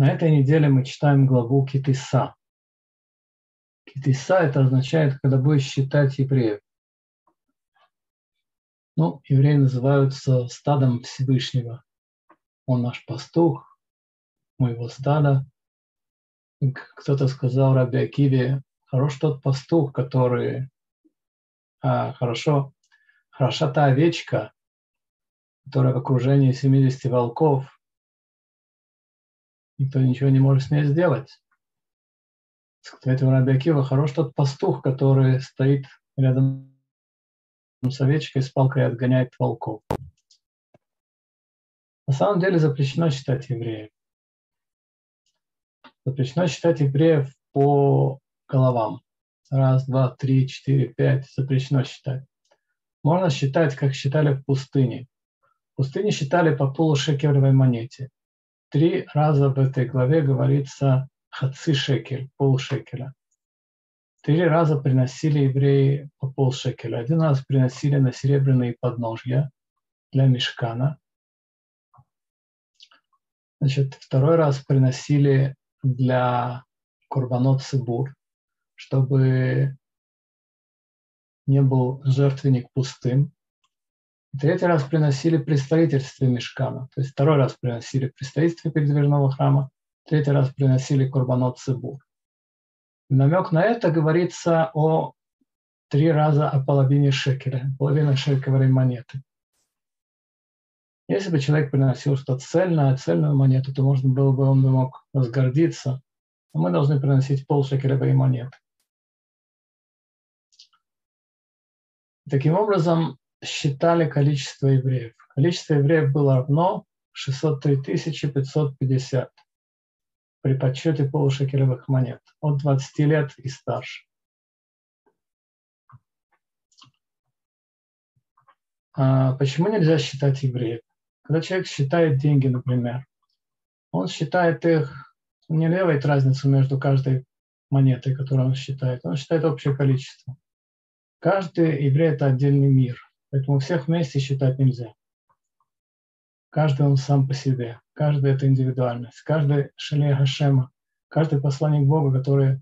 На этой неделе мы читаем главу Китиса. Китиса это означает, когда будешь считать евреев. Ну, евреи называются стадом Всевышнего. Он наш пастух, моего стада. Кто-то сказал Раби Акиве, хорош тот пастух, который а, хорошо, хороша та овечка, которая в окружении 70 волков, никто ничего не может с ней сделать. Кстати, у Раби Акива хорош тот пастух, который стоит рядом с овечкой с палкой и отгоняет волков. На самом деле запрещено считать евреев. Запрещено считать евреев по головам. Раз, два, три, четыре, пять. Запрещено считать. Можно считать, как считали в пустыне. В пустыне считали по полушекелевой монете. Три раза в этой главе говорится хаци шекель, полшекеля. Три раза приносили евреи по полшекеля. Один раз приносили на серебряные подножья для мешкана. Значит, второй раз приносили для Курбанот Цибур, чтобы не был жертвенник пустым. Третий раз приносили при строительстве мешкана, то есть второй раз приносили при строительстве передвижного храма, третий раз приносили Курбанот Цибур. Намек на это говорится о три раза о половине шекеля, половина шекелевой монеты. Если бы человек приносил что-то цельное, цельную монету, то можно было бы, он бы мог возгордиться. Но мы должны приносить полшекелевой монеты. Таким образом, считали количество евреев. Количество евреев было равно 603 550 при подсчете полушекелевых монет от 20 лет и старше. А почему нельзя считать евреев? Когда человек считает деньги, например, он считает их, не делает разницу между каждой монетой, которую он считает, он считает общее количество. Каждый еврей – это отдельный мир, поэтому всех вместе считать нельзя. Каждый он сам по себе, каждый – это индивидуальность, каждый – шале Хашема, каждый посланник Бога, который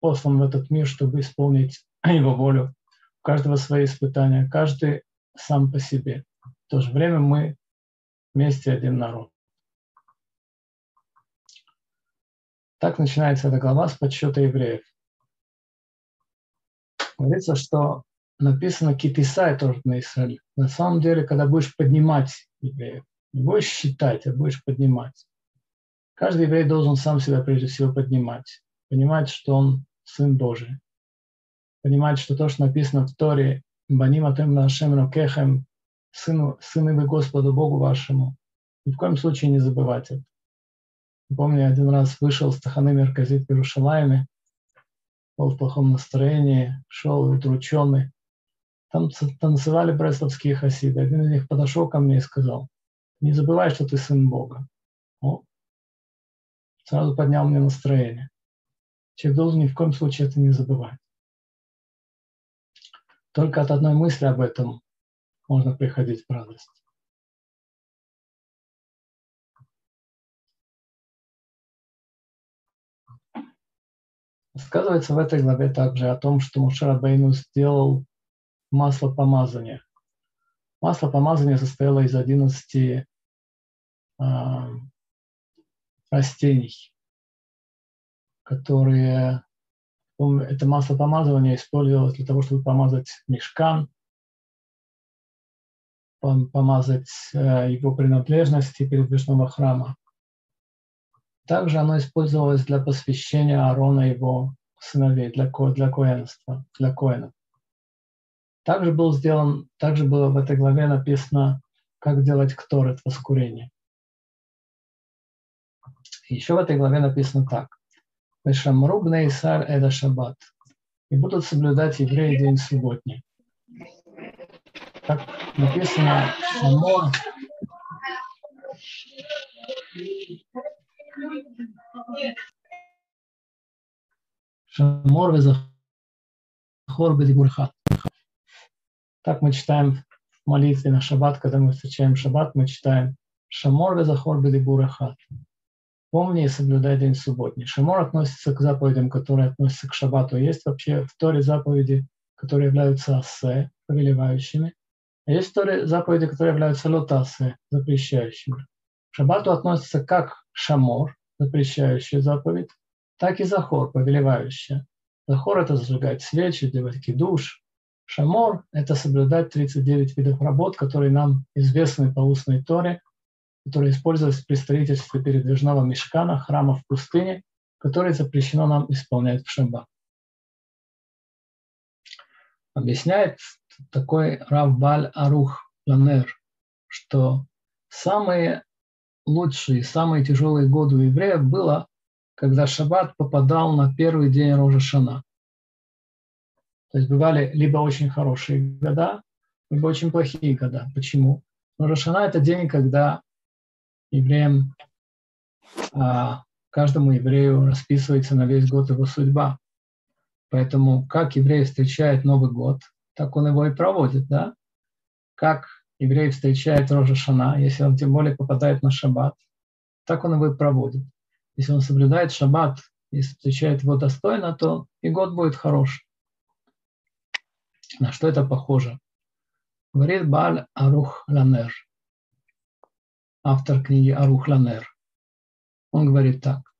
послан в этот мир, чтобы исполнить его волю. У каждого свои испытания, каждый сам по себе. В то же время мы вместе один народ. Так начинается эта глава с подсчета евреев. Говорится, что написано «китисай» тоже на Израиле. На самом деле, когда будешь поднимать евреев, не будешь считать, а будешь поднимать. Каждый еврей должен сам себя прежде всего поднимать, понимать, что он Сын Божий, понимать, что то, что написано в Торе, «Баним атем нашем рокехем», сыну, сыны вы Господу Богу вашему. Ни в коем случае не забывать это. Помню, один раз вышел с Таханы Мерказит Иерушалайме, был в плохом настроении, шел утрученный. Там танцевали бресловские хасиды. Один из них подошел ко мне и сказал, не забывай, что ты сын Бога. О, сразу поднял мне настроение. Человек должен ни в коем случае это не забывать. Только от одной мысли об этом можно приходить в радость. Сказывается в этой главе также о том, что Мушарабейну сделал масло помазания. Масло помазания состояло из 11 э, а, растений, которые это масло помазывания использовалось для того, чтобы помазать мешкан, помазать э, его принадлежности передвижного храма. Также оно использовалось для посвящения Аарона его сыновей, для, ко, для коэнства, для коэнов. Также был сделан, также было в этой главе написано, как делать кторет, воскурение. Еще в этой главе написано так. Вешамру бнеисар эда шаббат. И будут соблюдать евреи день субботний как написано Шамор. Шамор везахор бедибурха. Так мы читаем в молитве на шаббат, когда мы встречаем шаббат, мы читаем Шамор везахор бедибурха. помни и соблюдай день субботний. Шамор относится к заповедям, которые относятся к шаббату. Есть вообще в Торе заповеди, которые являются ассе, повелевающими. А есть в Торе заповеди, которые являются лотасе, запрещающими. К шаббату относится как шамор, запрещающая заповедь, так и захор, повелевающая. Захор – это зажигать свечи, делать кидуш. Шамор – это соблюдать 39 видов работ, которые нам известны по устной Торе, которые использовались при строительстве передвижного мешкана, храма в пустыне, который запрещено нам исполнять в шаббат. Объясняет такой Равбаль Арух Ланер, что самые лучшие, самые тяжелые годы у евреев было, когда шаббат попадал на первый день Рожа То есть бывали либо очень хорошие года, либо очень плохие года. Почему? Рожа это день, когда евреям, а, каждому еврею расписывается на весь год его судьба. Поэтому как еврей встречает Новый год, так он его и проводит, да? Как еврей встречает Рожа Шана, если он тем более попадает на шаббат, так он его и проводит. Если он соблюдает шаббат, если встречает его достойно, то и год будет хорош. На что это похоже? Говорит Баль Арух Ланер, автор книги Арух Ланер. Он говорит так,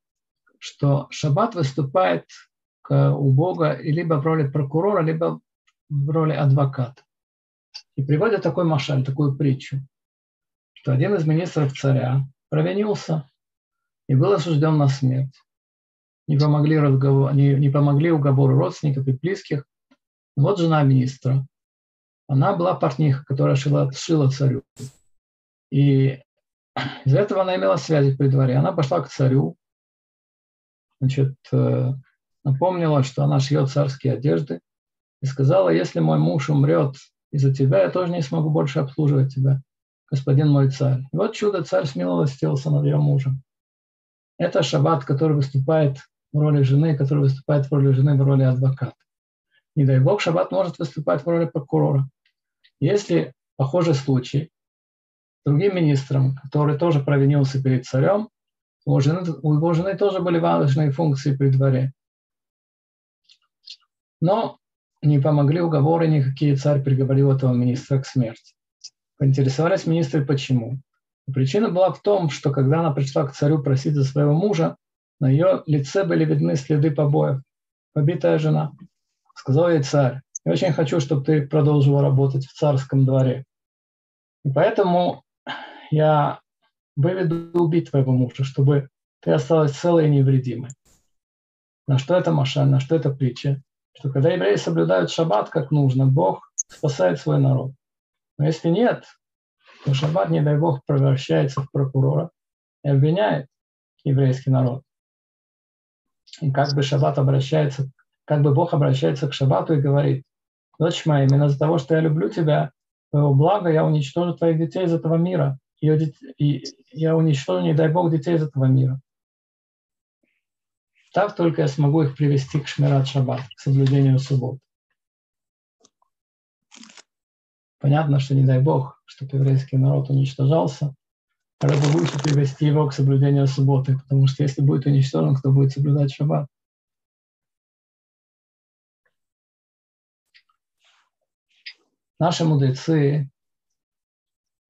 что шаббат выступает у Бога либо в роли прокурора, либо в роли адвоката. И приводит такой машаль, такую притчу, что один из министров царя провинился и был осужден на смерть. Не помогли, разговор, не, не помогли уговору родственников и близких. Вот жена министра. Она была портниха, которая шила, шила царю. И из-за этого она имела связи при дворе. Она пошла к царю, значит, э, напомнила, что она шьет царские одежды, и сказала, если мой муж умрет из-за тебя я тоже не смогу больше обслуживать тебя, господин мой царь. И вот чудо, царь смилостивился над ее мужем. Это шаббат, который выступает в роли жены, который выступает в роли жены в роли адвоката. Не дай бог, шаббат может выступать в роли прокурора. Если похожий случай другим министром, который тоже провинился перед царем, у его, жены, у его жены тоже были важные функции при дворе. Но не помогли уговоры никакие, царь приговорил этого министра к смерти. Поинтересовались министры, почему. Причина была в том, что когда она пришла к царю просить за своего мужа, на ее лице были видны следы побоев. Побитая жена. Сказал ей царь, я очень хочу, чтобы ты продолжила работать в царском дворе. И поэтому я выведу убить твоего мужа, чтобы ты осталась целой и невредимой. На что это Маша, на что это притча? что когда евреи соблюдают шаббат как нужно, Бог спасает свой народ. Но если нет, то шаббат, не дай Бог, превращается в прокурора и обвиняет еврейский народ. И как бы шаббат обращается, как бы Бог обращается к шаббату и говорит, дочь моя, именно из-за того, что я люблю тебя, твоего блага, я уничтожу твоих детей из этого мира. И я уничтожу, не дай Бог, детей из этого мира. Так только я смогу их привести к Шмират Шаббат, к соблюдению суббот. Понятно, что не дай Бог, чтобы еврейский народ уничтожался, гораздо лучше привести его к соблюдению субботы, потому что если будет уничтожен, кто будет соблюдать шаббат? Наши мудрецы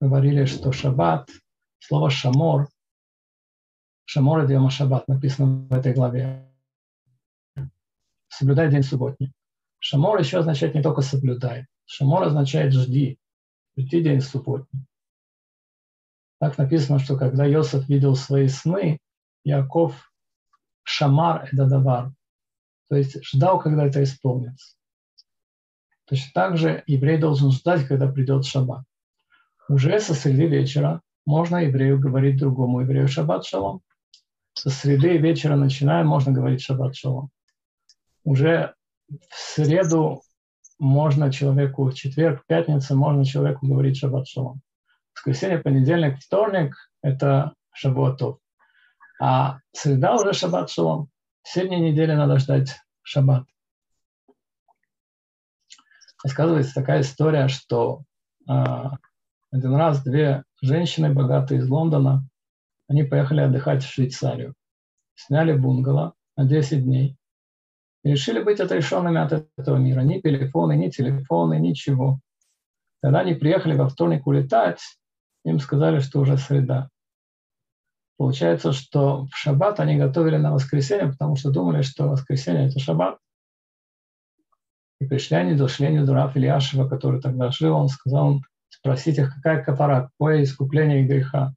говорили, что шаббат, слово шамор, Шамор это Йома Шаббат, написано в этой главе. Соблюдай день субботний. Шамор еще означает не только соблюдай. Шамор означает жди. Жди день субботний. Так написано, что когда Иосиф видел свои сны, Яков шамар это давар. То есть ждал, когда это исполнится. Точно так же еврей должен ждать, когда придет шаббат. Уже со среды вечера можно еврею говорить другому еврею шаббат шалом со среды вечера начинаем, можно говорить шаббат шалом. Уже в среду можно человеку, в четверг, в пятницу можно человеку говорить шаббат шалом. Воскресенье, понедельник, вторник – это шаббатов. А среда уже шаббат шалом. Все дни недели надо ждать шаббат. Рассказывается такая история, что э, один раз две женщины богатые из Лондона они поехали отдыхать в Швейцарию. Сняли бунгало на 10 дней. И решили быть отрешенными от этого мира. Ни телефоны, ни телефоны, ничего. Когда они приехали во вторник улетать, им сказали, что уже среда. Получается, что в шаббат они готовили на воскресенье, потому что думали, что воскресенье – это шаббат. И пришли они, до Раф Ильяшева, который тогда жил, он сказал, спросить их, какая капара, какое искупление греха.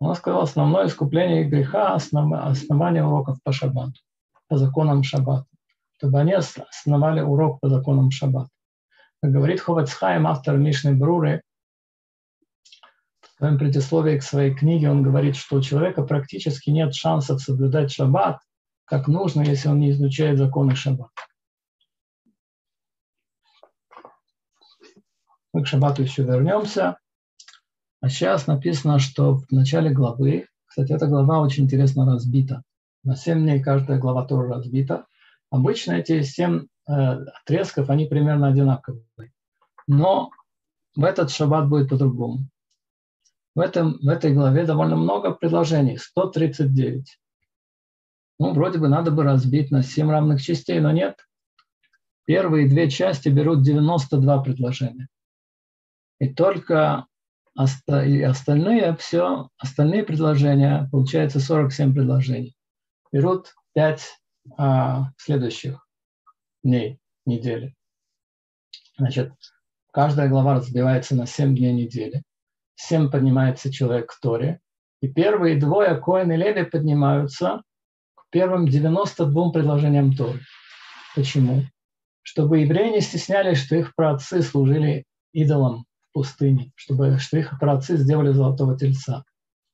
Он сказал, основное искупление греха – основание уроков по шаббату, по законам шаббата, чтобы они основали урок по законам шаббата. Как говорит Ховацхайм, автор Мишны Бруры, в своем предисловии к своей книге он говорит, что у человека практически нет шансов соблюдать шаббат как нужно, если он не изучает законы шаббата. Мы к шаббату еще вернемся. А сейчас написано, что в начале главы, кстати, эта глава очень интересно разбита. На 7 дней каждая глава тоже разбита. Обычно эти 7 э, отрезков, они примерно одинаковые. Но в этот шаббат будет по-другому. В, этом, в этой главе довольно много предложений, 139. Ну, вроде бы надо бы разбить на 7 равных частей, но нет. Первые две части берут 92 предложения. И только остальные, все, остальные предложения, получается 47 предложений, берут 5 а, следующих дней недели. Значит, каждая глава разбивается на 7 дней недели. 7 поднимается человек к Торе. И первые двое, Коэн и Леви, поднимаются к первым 92 предложениям Торы. Почему? Чтобы евреи не стеснялись, что их праотцы служили идолам пустыне, чтобы что их праотцы сделали золотого тельца.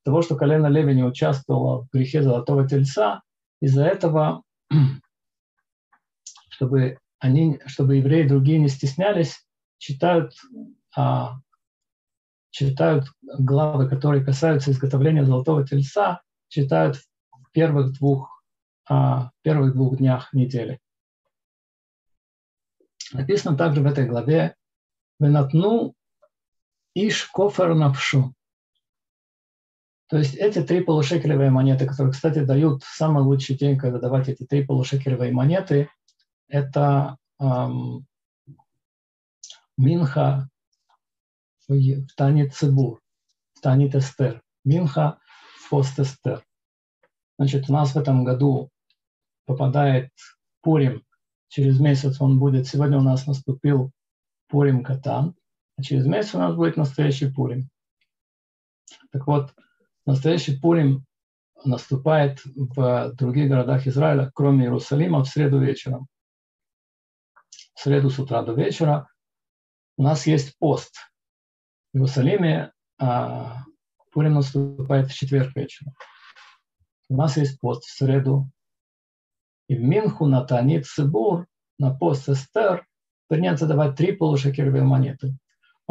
Того, что колено Леви не участвовало в грехе золотого тельца, из-за этого, чтобы, они, чтобы евреи другие не стеснялись, читают, а, читают главы, которые касаются изготовления золотого тельца, читают в первых двух, а, первых двух днях недели. Написано также в этой главе «Венатну Иш кофер навшу. То есть эти три полушекелевые монеты, которые, кстати, дают самый лучший день, когда давать эти три полушекелевые монеты, это эм, Минха в Танит Цибур, в Танит Эстер. Минха в пост Эстер. Значит, у нас в этом году попадает Пурим. Через месяц он будет. Сегодня у нас наступил Пурим Катан. А через месяц у нас будет настоящий Пурим. Так вот, настоящий Пурим наступает в других городах Израиля, кроме Иерусалима, в среду вечером. В среду с утра до вечера у нас есть пост. В Иерусалиме а, Пурим наступает в четверг вечером. У нас есть пост в среду. И в Минху на Танит Цибур, на пост Эстер, принято давать три полушекеровые монеты.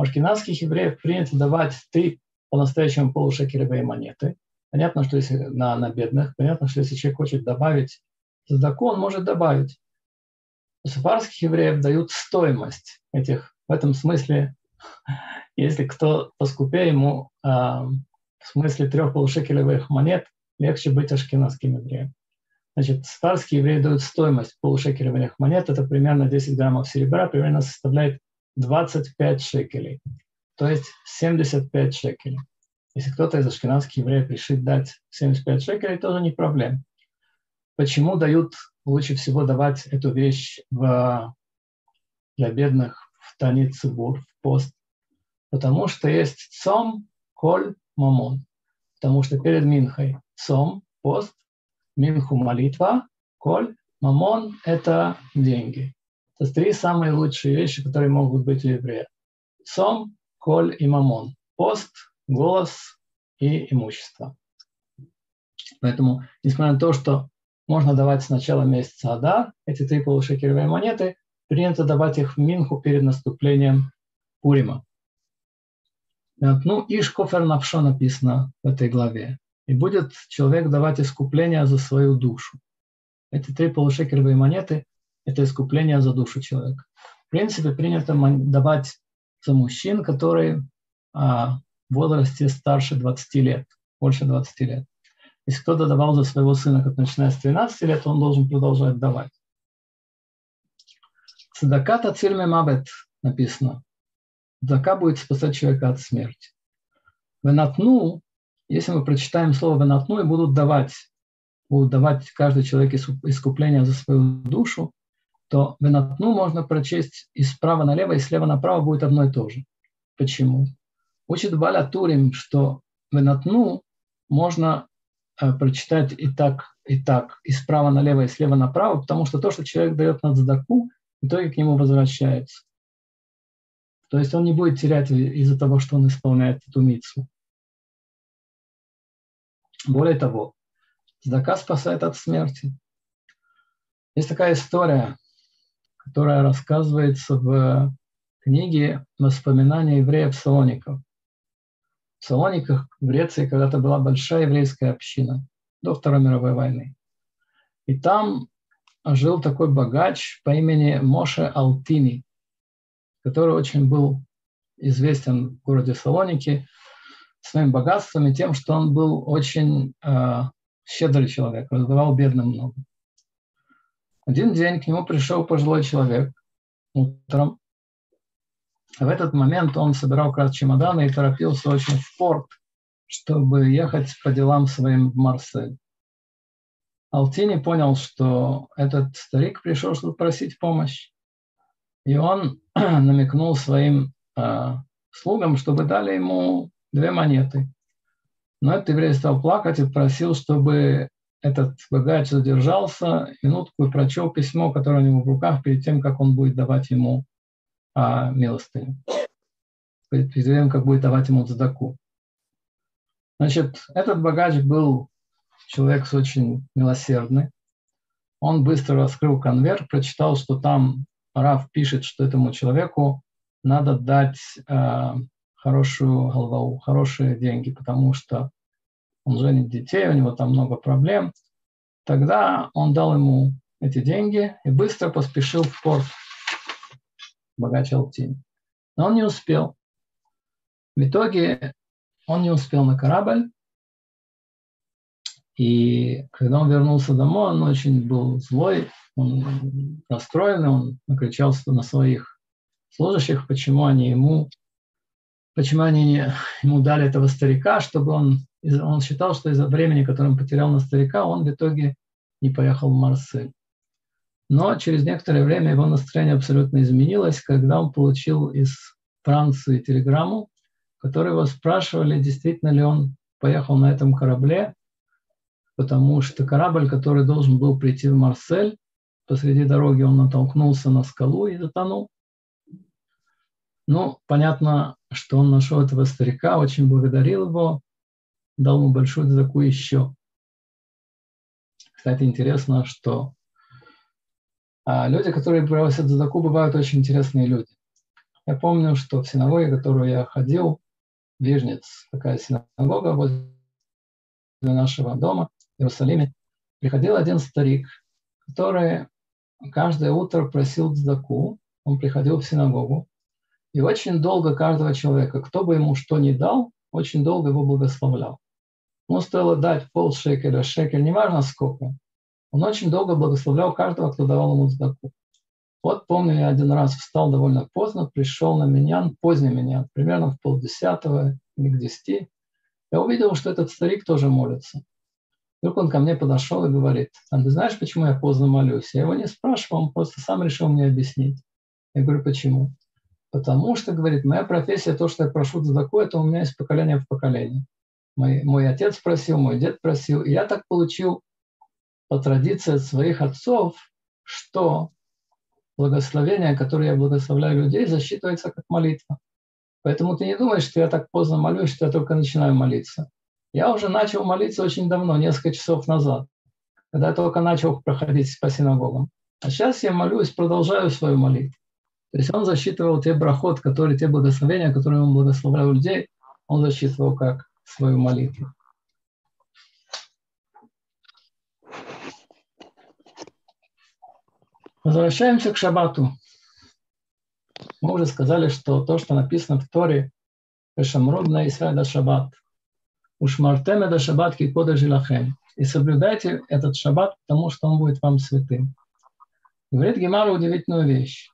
У ашкенадских евреев принято давать три по-настоящему полушекелевые монеты. Понятно, что если на, на бедных, понятно, что если человек хочет добавить задаку, он может добавить. У сафарских евреев дают стоимость этих. В этом смысле, если кто поскупее ему, э, в смысле трех полушекелевых монет, легче быть ашкенадским евреем. Значит, сафарские евреи дают стоимость полушекелевых монет, это примерно 10 граммов серебра, примерно составляет 25 шекелей, то есть 75 шекелей. Если кто-то из ашкенадских евреев решит дать 75 шекелей, тоже не проблем. Почему дают, лучше всего давать эту вещь в, для бедных в Танит Цибур, в пост? Потому что есть цом, коль, мамон. Потому что перед Минхой цом, пост, Минху молитва, коль, мамон – это деньги. Это три самые лучшие вещи, которые могут быть у еврея. Сом, коль и мамон. Пост, голос и имущество. Поэтому, несмотря на то, что можно давать с начала месяца Адар, эти три полушекелевые монеты, принято давать их в Минху перед наступлением Пурима. Ну, Иш кофер навшо написано в этой главе. И будет человек давать искупление за свою душу. Эти три полушекелевые монеты это искупление за душу человека. В принципе, принято давать за мужчин, которые а, в возрасте старше 20 лет. больше 20 лет. Если кто-то давал за своего сына, как начиная с 13 лет, он должен продолжать давать. Цедаката цильме мабет написано. Зака будет спасать человека от смерти. Венатну, если мы прочитаем слово венатну и будут давать, будут давать каждый человек искупление за свою душу, то венатну можно прочесть и справа налево, и слева направо будет одно и то же. Почему? Учит Баля Турим, что венатну можно э, прочитать и так, и так, и справа налево, и слева направо, потому что то, что человек дает на задаку, в итоге к нему возвращается. То есть он не будет терять из-за того, что он исполняет эту мицу. Более того, Зака спасает от смерти. Есть такая история, которая рассказывается в книге «Воспоминания евреев Салоников». В Салониках в Греции когда-то была большая еврейская община до Второй мировой войны. И там жил такой богач по имени Моше Алтини который очень был известен в городе Салоники своим богатством и тем, что он был очень э, щедрый человек, раздавал бедным много. Один день к нему пришел пожилой человек утром. В этот момент он собирал как раз чемоданы и торопился очень в порт, чтобы ехать по делам своим в Марсель. Алтини понял, что этот старик пришел, чтобы просить помощь. И он намекнул своим э, слугам, чтобы дали ему две монеты. Но этот еврей стал плакать и просил, чтобы этот богач задержался минутку и прочел письмо, которое у него в руках, перед тем, как он будет давать ему а, милостыню. Перед тем, как будет давать ему задаку. Значит, этот богач был человек очень милосердный. Он быстро раскрыл конверт, прочитал, что там Раф пишет, что этому человеку надо дать э, хорошую голову, хорошие деньги, потому что он женит детей, у него там много проблем. Тогда он дал ему эти деньги и быстро поспешил в порт богач Алтин. Но он не успел. В итоге он не успел на корабль, и когда он вернулся домой, он очень был злой, он расстроенный, он накричался на своих служащих, почему они ему, почему они ему дали этого старика, чтобы он, он считал, что из-за времени, которое он потерял на старика, он в итоге не поехал в Марсель. Но через некоторое время его настроение абсолютно изменилось, когда он получил из Франции телеграмму, в которой его спрашивали, действительно ли он поехал на этом корабле, потому что корабль, который должен был прийти в Марсель, посреди дороги он натолкнулся на скалу и затонул. Ну, понятно, что он нашел этого старика, очень благодарил его, дал ему большую заку еще. Кстати, интересно, что а, люди, которые просят задаку, бывают очень интересные люди. Я помню, что в синагоге, в которую я ходил, Вижнец, такая синагога возле нашего дома, Иерусалиме, приходил один старик, который каждое утро просил дзаку, он приходил в синагогу, и очень долго каждого человека, кто бы ему что ни дал, очень долго его благословлял. Ему стоило дать пол шекеля, шекель, неважно сколько. Он очень долго благословлял каждого, кто давал ему дзаку. Вот помню, я один раз встал довольно поздно, пришел на меня, поздний меня, примерно в полдесятого или к десяти. Я увидел, что этот старик тоже молится. Вдруг он ко мне подошел и говорит, а ты знаешь, почему я поздно молюсь? Я его не спрашивал, он просто сам решил мне объяснить. Я говорю, почему? Потому что, говорит, моя профессия, то, что я прошу за такое, это у меня из поколения в поколение. Мой, мой отец просил, мой дед просил. И я так получил по традиции от своих отцов, что благословение, которое я благословляю людей, засчитывается как молитва. Поэтому ты не думаешь, что я так поздно молюсь, что я только начинаю молиться. Я уже начал молиться очень давно, несколько часов назад, когда я только начал проходить по синагогам. А сейчас я молюсь, продолжаю свою молитву. То есть он засчитывал те брахот, которые, те благословения, которые он благословлял людей, он засчитывал как свою молитву. Возвращаемся к шаббату. Мы уже сказали, что то, что написано в Торе, Пешамрудна Исраида Шаббат, Ушмартем это шаббат кикода жилахем. И соблюдайте этот шаббат, потому что он будет вам святым. Говорит Гемара удивительную вещь.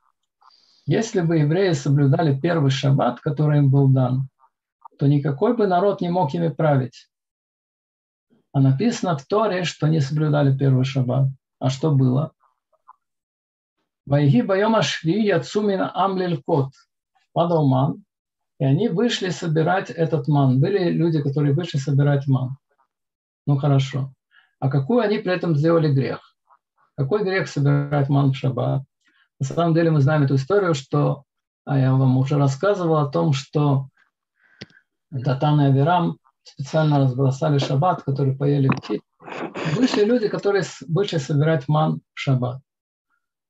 Если бы евреи соблюдали первый шаббат, который им был дан, то никакой бы народ не мог ими править. А написано в Торе, что не соблюдали первый шаббат. А что было? Вайги байома шви яцумина амлилькот. Падал ман, и они вышли собирать этот ман. Были люди, которые вышли собирать ман. Ну хорошо. А какую они при этом сделали грех? Какой грех собирать ман в шаббат? На самом деле мы знаем эту историю, что а я вам уже рассказывал о том, что Датан и Авирам специально разбросали шаббат, который поели птиц. Вышли люди, которые вышли собирать ман в шаббат.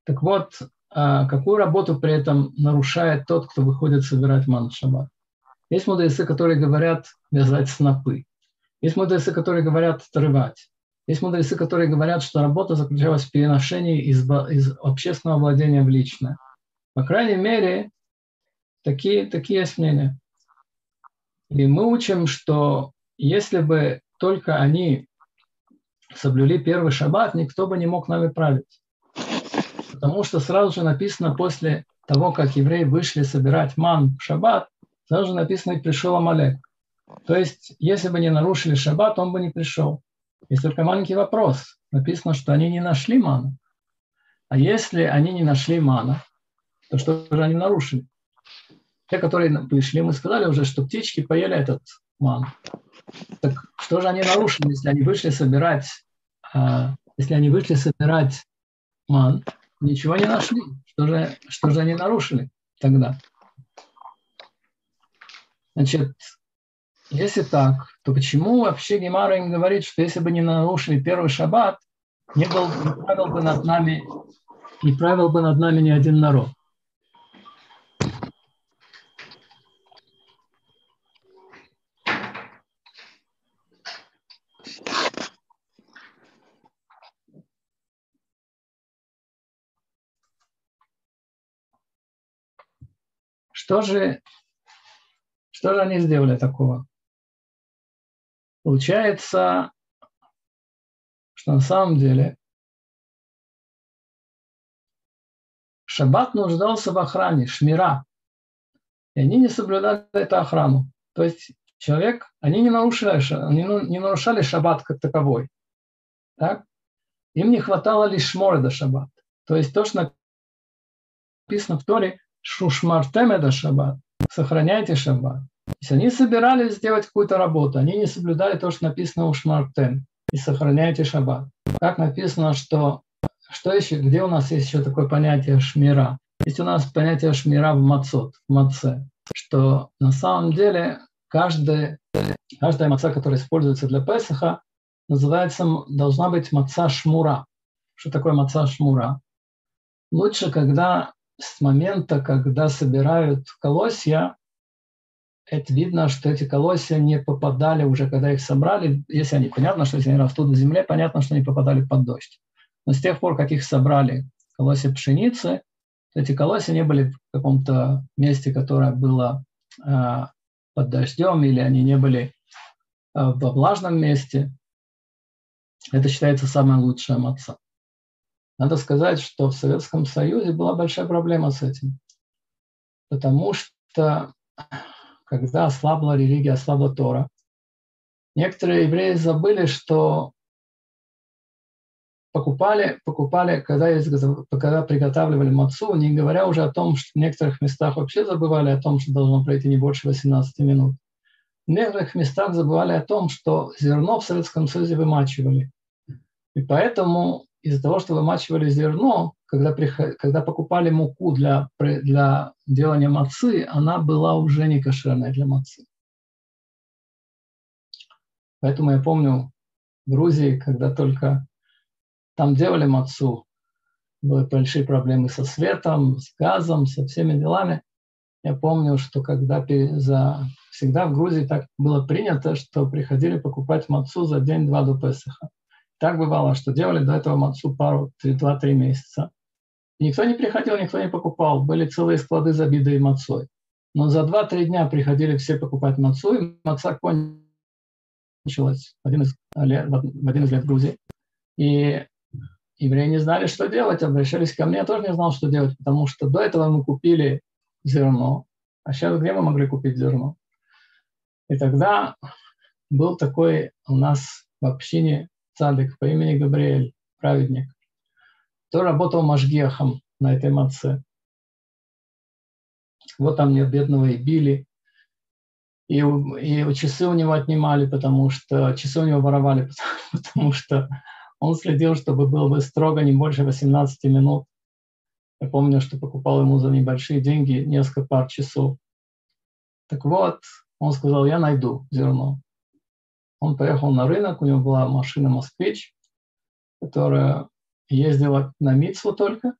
Так вот, а какую работу при этом нарушает тот, кто выходит собирать ман в шаббат? Есть мудрецы, которые говорят вязать снопы. Есть мудрецы, которые говорят отрывать. Есть мудрецы, которые говорят, что работа заключалась в переношении из, из общественного владения в личное. По крайней мере, такие, такие есть мнения. И мы учим, что если бы только они соблюли первый шаббат, никто бы не мог нами править. Потому что сразу же написано после того, как евреи вышли собирать ман в шаббат, сразу же написано «и пришел Амалек». То есть, если бы не нарушили шаббат, он бы не пришел. Есть только маленький вопрос. Написано, что они не нашли ману. А если они не нашли мана, то что же они нарушили? Те, которые пришли, мы сказали уже, что птички поели этот ман. Так что же они нарушили, если они вышли собирать, э, если они вышли собирать ман, ничего не нашли? Что же, что же они нарушили тогда? Значит, если так, то почему вообще Гемара им говорит, что если бы не нарушили первый шаббат, не, был, не правил бы над нами, не правил бы над нами ни один народ? Что же, что же они сделали такого? Получается, что на самом деле Шаббат нуждался в охране, шмира. И они не соблюдали эту охрану. То есть человек, они не нарушали, они не нарушали шаббат как таковой. Так? Им не хватало лишь шмора до шаббат. То есть то, что написано в Торе, шушмартем шаббат, сохраняйте шаббат. Есть они собирались сделать какую-то работу, они не соблюдали то, что написано у Шмартем, и сохраняйте шаббат. Как написано, что, что еще, где у нас есть еще такое понятие шмира? Есть у нас понятие шмира в мацот, в маце, что на самом деле каждая, каждая маца, которая используется для Песаха, называется, должна быть маца шмура. Что такое маца шмура? Лучше, когда с момента, когда собирают колосья, это видно, что эти колосья не попадали уже, когда их собрали, если они, понятно, что если они растут в земле, понятно, что они попадали под дождь. Но с тех пор, как их собрали колосья пшеницы, эти колосья не были в каком-то месте, которое было э, под дождем, или они не были э, во влажном месте. Это считается самая лучшая маца. Надо сказать, что в Советском Союзе была большая проблема с этим, потому что когда ослабла религия, ослабла Тора, некоторые евреи забыли, что покупали, покупали, когда, когда приготавливали мацу, не говоря уже о том, что в некоторых местах вообще забывали о том, что должно пройти не больше 18 минут. В некоторых местах забывали о том, что зерно в Советском Союзе вымачивали. И поэтому из-за того, что вымачивали зерно, когда, когда покупали муку для, для делания мацы, она была уже не кошерная для мацы. Поэтому я помню в Грузии, когда только там делали мацу, были большие проблемы со светом, с газом, со всеми делами. Я помню, что когда за... всегда в Грузии так было принято, что приходили покупать мацу за день-два до Песаха. Так бывало, что делали до этого мацу пару, два-три месяца. Никто не приходил, никто не покупал. Были целые склады забиты и мацой. Но за 2-3 дня приходили все покупать мацу, и маца кончилась. в один из лет, в один из лет Грузии. И евреи не знали, что делать, обращались ко мне, я тоже не знал, что делать, потому что до этого мы купили зерно, а сейчас где мы могли купить зерно? И тогда был такой у нас в общине цадык по имени Габриэль, праведник, кто работал машгехом на этой маце. Вот там мне бедного и били, и, и часы у него отнимали, потому что часы у него воровали, потому, потому что он следил, чтобы было бы строго не больше 18 минут. Я помню, что покупал ему за небольшие деньги несколько пар часов. Так вот, он сказал, я найду зерно. Он поехал на рынок, у него была машина «Москвич», которая ездила на Мицву только.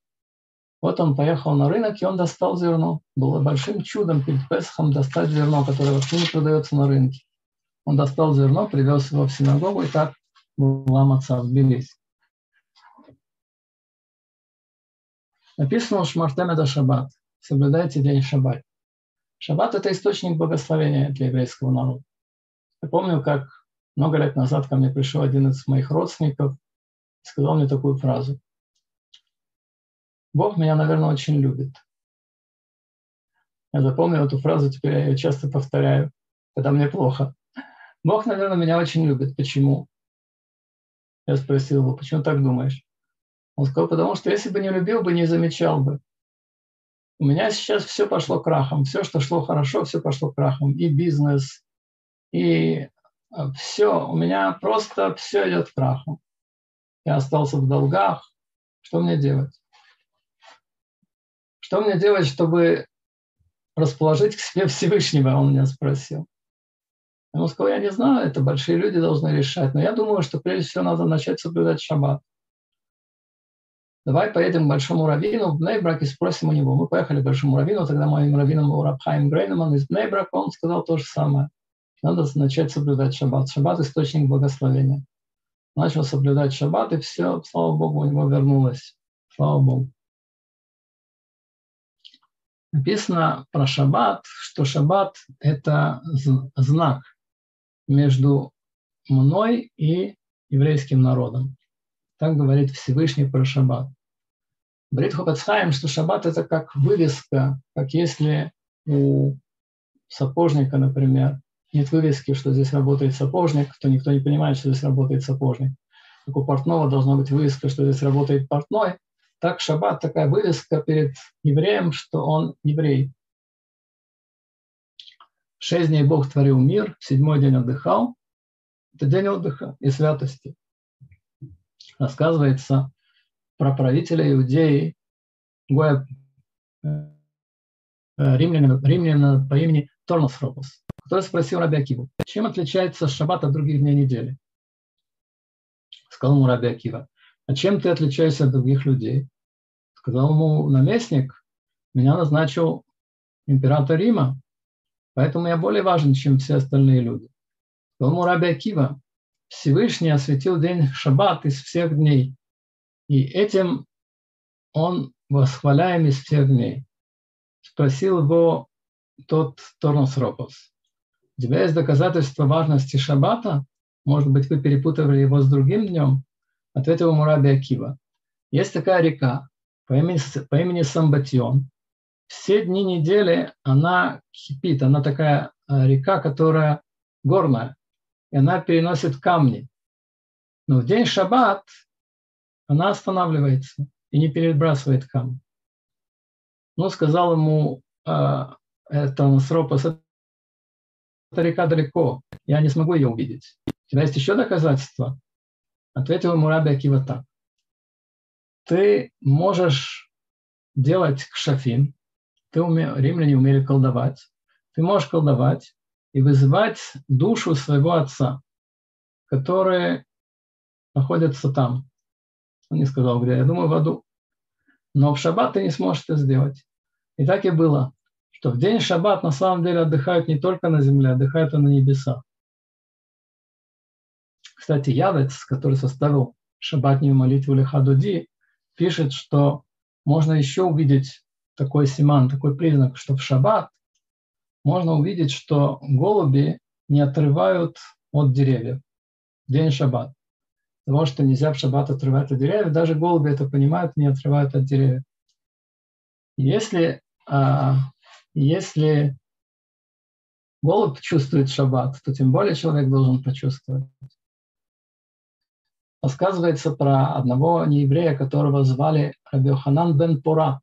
Вот он поехал на рынок, и он достал зерно. Было большим чудом перед Песхом достать зерно, которое вообще не продается на рынке. Он достал зерно, привез его в синагогу, и так была маца в Тбилиси. Написано Шмартем это Шаббат. Соблюдайте день Шаббат. Шаббат – это источник благословения для еврейского народа. Я помню, как много лет назад ко мне пришел один из моих родственников и сказал мне такую фразу. Бог меня, наверное, очень любит. Я запомнил эту фразу, теперь я ее часто повторяю, когда мне плохо. Бог, наверное, меня очень любит. Почему? Я спросил его, почему так думаешь? Он сказал, потому что если бы не любил бы, не замечал бы. У меня сейчас все пошло крахом. Все, что шло хорошо, все пошло крахом. И бизнес, и все. У меня просто все идет крахом. Я остался в долгах. Что мне делать? Что мне делать, чтобы расположить к себе Всевышнего, он меня спросил. Он сказал, я не знаю, это большие люди должны решать, но я думаю, что прежде всего надо начать соблюдать шаббат. Давай поедем к Большому Равину в Бнейбрак и спросим у него. Мы поехали к Большому Равину, тогда моим раввином был Рабхайм Грейнеман из Бнейбрака, он сказал то же самое. Надо начать соблюдать шаббат. Шаббат – источник благословения. Начал соблюдать шаббат, и все, слава Богу, у него вернулось. Слава Богу. Написано про шаббат, что шаббат – это знак – между мной и еврейским народом. Так говорит Всевышний про шаббат. Говорит Хопецхайм, что шаббат – это как вывеска, как если у сапожника, например, нет вывески, что здесь работает сапожник, то никто не понимает, что здесь работает сапожник. Как у портного должна быть вывеска, что здесь работает портной, так шаббат такая вывеска перед евреем, что он еврей. Шесть дней Бог творил мир, седьмой день отдыхал. Это день отдыха и святости. Рассказывается про правителя Иудеи, Гоя, э, римлянина, римлянина по имени Торносропос, который спросил Раби Акиву, чем отличается шаббат от других дней недели? Сказал ему Раби Акива, а чем ты отличаешься от других людей? Сказал ему наместник, меня назначил император Рима, Поэтому я более важен, чем все остальные люди. Талму Раби Акива Всевышний осветил день Шаббат из всех дней. И этим он восхваляем из всех дней. Спросил его тот Торнос Ропос. У тебя есть доказательства важности Шаббата? Может быть, вы перепутали его с другим днем? Ответил ему Раби Акива. Есть такая река по имени, по имени Самбатион, все дни недели она кипит, она такая э, река, которая горная, и она переносит камни. Но в день шаббат она останавливается и не перебрасывает камни. Ну, сказал ему э, это Насропос, эта река далеко, я не смогу ее увидеть. У тебя есть еще доказательства? Ответил ему Раби Акива так. Ты можешь делать кшафин, ты уме... римляне умели колдовать, ты можешь колдовать и вызывать душу своего отца, который находится там. Он не сказал, где, я думаю, в аду. Но в шаббат ты не сможешь это сделать. И так и было, что в день шаббат на самом деле отдыхают не только на земле, отдыхают и на небесах. Кстати, Явец, который составил шаббатнюю молитву Лехадуди, пишет, что можно еще увидеть такой симан, такой признак, что в шаббат можно увидеть, что голуби не отрывают от деревьев. День шаббат. Потому что нельзя в шаббат отрывать от деревьев. Даже голуби это понимают, не отрывают от деревьев. Если, а, если голубь чувствует шаббат, то тем более человек должен почувствовать. Рассказывается про одного нееврея, которого звали Рабиоханан бен Порат.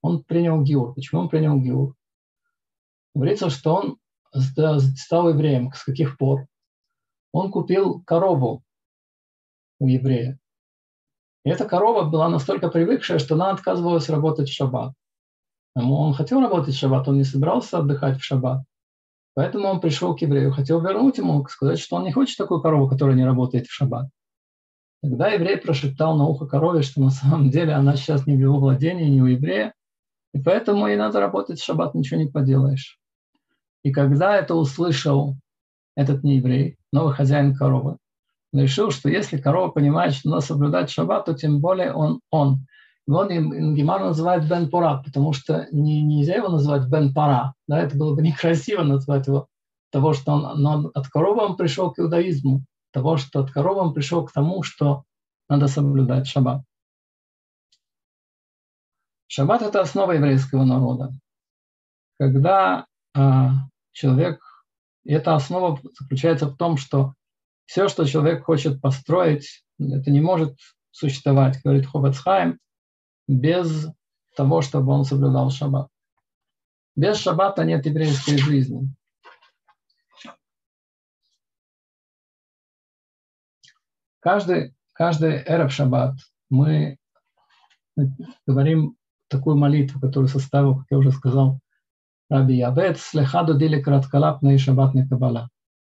Он принял гиур. Почему он принял гиур? Говорится, что он стал евреем. С каких пор? Он купил корову у еврея. И эта корова была настолько привыкшая, что она отказывалась работать в шаббат. Он хотел работать в шаббат, он не собирался отдыхать в шаббат. Поэтому он пришел к еврею, хотел вернуть ему, сказать, что он не хочет такую корову, которая не работает в шаббат. Тогда еврей прошептал на ухо корове, что на самом деле она сейчас не в его владении, не у еврея, и поэтому ей надо работать в шаббат, ничего не поделаешь. И когда это услышал этот нееврей, новый хозяин коровы, решил, что если корова понимает, что надо соблюдать шаббат, то тем более он он. И он Гимар называет Бен Пора, потому что не, нельзя его называть Бен Пара. Да, это было бы некрасиво назвать его того, что он, но от коровы он пришел к иудаизму того, что от коровы он пришел к тому, что надо соблюдать шаббат. Шаббат – это основа еврейского народа. Когда э, человек, и эта основа заключается в том, что все, что человек хочет построить, это не может существовать, говорит Ховецхайм, без того, чтобы он соблюдал шаббат. Без шаббата нет еврейской жизни. Каждый, каждый эров шаббат мы говорим такую молитву, которую составил, как я уже сказал, Раби Ябет, слехаду дили краткалапна и шаббатный кабала.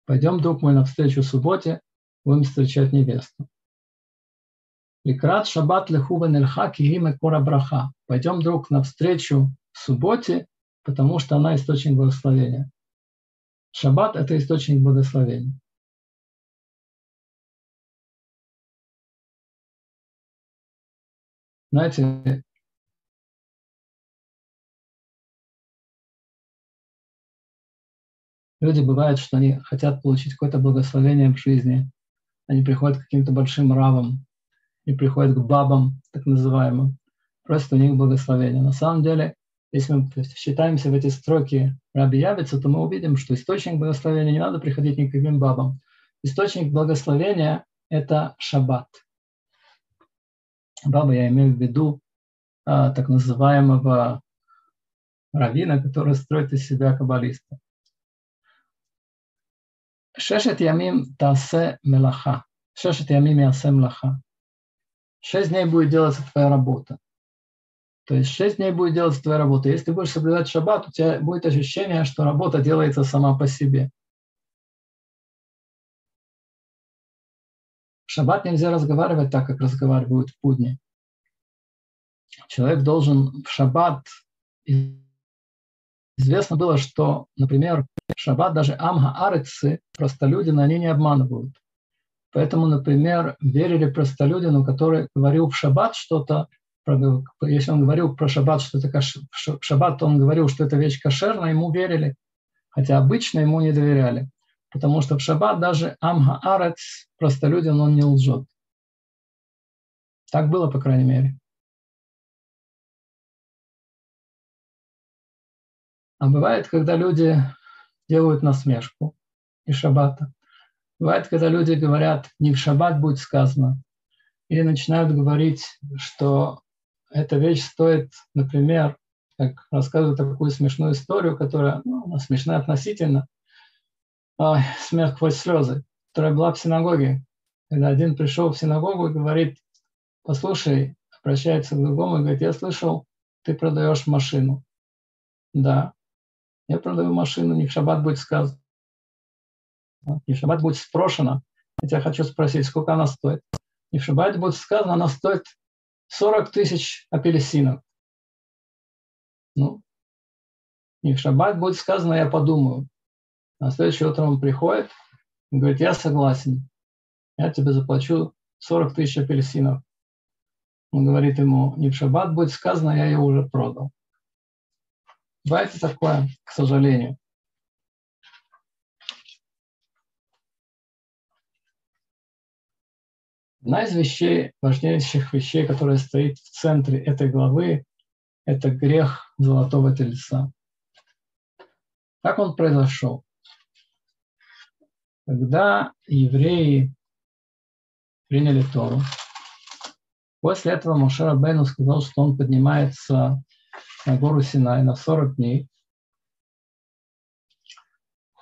Пойдем, друг мой, навстречу субботе, будем встречать невесту. Ликрат шаббат лехува нельха кигиме кора браха. Пойдем, друг, навстречу субботе, потому что она источник благословения. Шаббат – это источник благословения. Знаете, люди бывают, что они хотят получить какое-то благословение в жизни. Они приходят к каким-то большим равам и приходят к бабам, так называемым, просят у них благословения. На самом деле, если мы считаемся в эти строки Раби Явица, то мы увидим, что источник благословения не надо приходить никаким бабам. Источник благословения – это шаббат – Баба, я имею в виду а, так называемого равина, который строит из себя каббалиста. Шешет ямим тасе мелаха. Шешет ямим ясе мелаха. Шесть дней будет делаться твоя работа. То есть шесть дней будет делаться твоя работа. Если ты будешь соблюдать шаббат, у тебя будет ощущение, что работа делается сама по себе. шаббат нельзя разговаривать так, как разговаривают в будни. Человек должен в шаббат... Известно было, что, например, в шаббат даже амга арецы, простолюдины, они не обманывают. Поэтому, например, верили простолюдину, который говорил в шаббат что-то, если он говорил про шаббат, что это каш... шаббат он говорил, что это вещь кошерная, ему верили, хотя обычно ему не доверяли. Потому что в шаббат даже Амха Арец, простолюдин, он не лжет. Так было, по крайней мере. А бывает, когда люди делают насмешку и шаббата. Бывает, когда люди говорят, не в шаббат будет сказано, или начинают говорить, что эта вещь стоит, например, как рассказывают такую смешную историю, которая ну, смешная относительно, ой, смех сквозь слезы, которая была в синагоге. Когда один пришел в синагогу и говорит, послушай, обращается к другому и говорит, я слышал, ты продаешь машину. Да, я продаю машину, не в шаббат будет сказано. Не в шаббат будет спрошено. Я тебя хочу спросить, сколько она стоит. Не в шаббат будет сказано, она стоит 40 тысяч апельсинов. Ну, не в шаббат будет сказано, я подумаю. На следующее утро он приходит и говорит, я согласен, я тебе заплачу 40 тысяч апельсинов. Он говорит ему, не в шаббат будет сказано, я ее уже продал. Бывает такое, к сожалению. Одна из вещей, важнейших вещей, которая стоит в центре этой главы, это грех золотого тельца. Как он произошел? Когда евреи приняли Тору, после этого Моше Бену сказал, что он поднимается на гору Синай на 40 дней,